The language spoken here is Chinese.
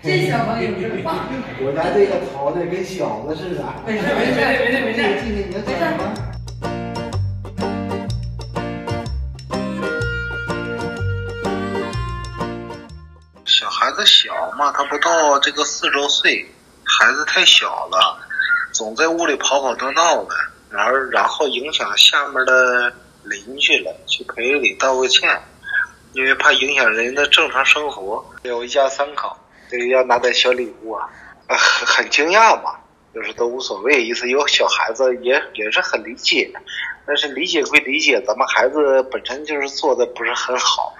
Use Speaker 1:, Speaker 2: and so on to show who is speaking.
Speaker 1: 这小朋友是棒。
Speaker 2: 我家这个淘的跟小子似的。
Speaker 1: 没事没事没事没事。
Speaker 2: 静静，你要讲什么？
Speaker 3: 小孩子小嘛，他不到这个四周岁，孩子太小了，总在屋里跑跑闹闹的，然后然后影响下面的邻居了，去赔礼道个歉，因为怕影响人的正常生活。有一家三口，这个要拿点小礼物啊，很很惊讶嘛，就是都无所谓，意思有小孩子也也是很理解，但是理解归理解，咱们孩子本身就是做的不是很好。